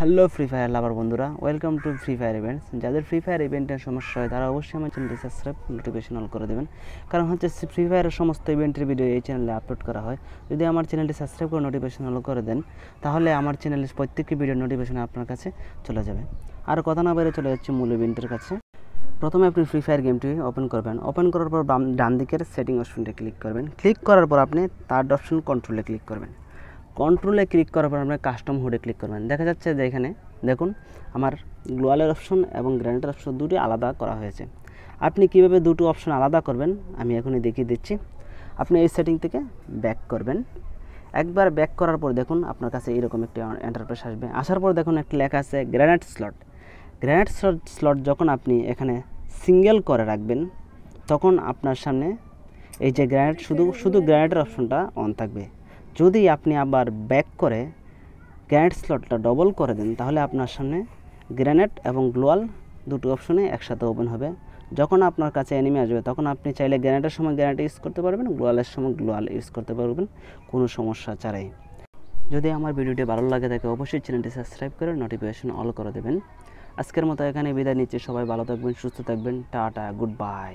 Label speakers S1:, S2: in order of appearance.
S1: Hello free fire lover বন্ধুরা, welcome to Free Fire events. যাদের free fire ইভেন্টের সমস্যা হয়, তারা অবশ্যই আমার চ্যানেলটি সাবস্ক্রাইব নোটিফিকেশন অল করে দেবেন। কারণ হচ্ছে ফ্রি ফায়ারের সমস্ত ইভেন্টের ভিডিও এই চ্যানেলে আপলোড করা হয়। যদি আমার চ্যানেলটি সাবস্ক্রাইব করে নোটিফিকেশন অল করে দেন, তাহলে আমার চ্যানেলের প্রত্যেকটি ভিডিওর নোটিফিকেশন আপনার কাছে চলে যাবে। আর কথা না বাইরে চলে যাচ্ছে মূল ইভেন্টের কাছে। প্রথমে আপনি ফ্রি ফায়ার গেমটি ওপেন করবেন। ওপেন করার পর ডান দিকের সেটিং অপশনটা ক্লিক করবেন। ক্লিক করার পর আপনি থার্ড অপশন কন্ট্রোলে ক্লিক করবেন। কন্ট্রোলে ক্লিক করার পর আপনার কাস্টম হুডে ক্লিক করবেন। দেখা যাচ্ছে যে এখানে দেখুন, আমার গ্লোয়ালের অপশন এবং গ্র্যানেটের অপশন দুটি আলাদা করা হয়েছে। আপনি কীভাবে দুটো অপশন আলাদা করবেন, আমি এখনই দেখিয়ে দিচ্ছি। আপনি এই সেটিং থেকে ব্যাক করবেন। একবার ব্যাক করার পর দেখুন, আপনার কাছে এরকম একটি এন্টারপ্রাইজ আসবে। আসার পর দেখুন, একটি লেখা আছে grenade slot grenade slot slot যখন আপনি এখানে সিঙ্গেল করে রাখবেন, তখন আপনার সামনে এই যে গ্র্যানেট শুধু শুধু গ্র্যানেটের অপশনটা অন থাকবে। যদি আপনি আবার ব্যাক করে গ্র্যানেট স্লটটা ডবল করে দেন, তাহলে আপনার সামনে গ্র্যানেট এবং গ্লোয়াল দুটো অপশনে একসাথে ওপেন হবে। যখন আপনার কাছে এনিমি আসবে, তখন আপনি চাইলে গ্র্যানেটের সময় গ্র্যানেট ইউজ করতে পারবেন গ্লোয়ালের সময় গ্লোয়াল ইউজ করতে পারবেন, কোনো সমস্যা ছাড়াই। যদি আমার ভিডিওটি ভালো লাগে থাকে অবশ্যই চ্যানেলটি সাবস্ক্রাইব করে নোটিফিকেশন অল করে দেবেন। আজকের মতো এখানে বিদায় নিচ্ছি। সবাই ভালো থাকবেন, সুস্থ থাকবেন। Tata good bye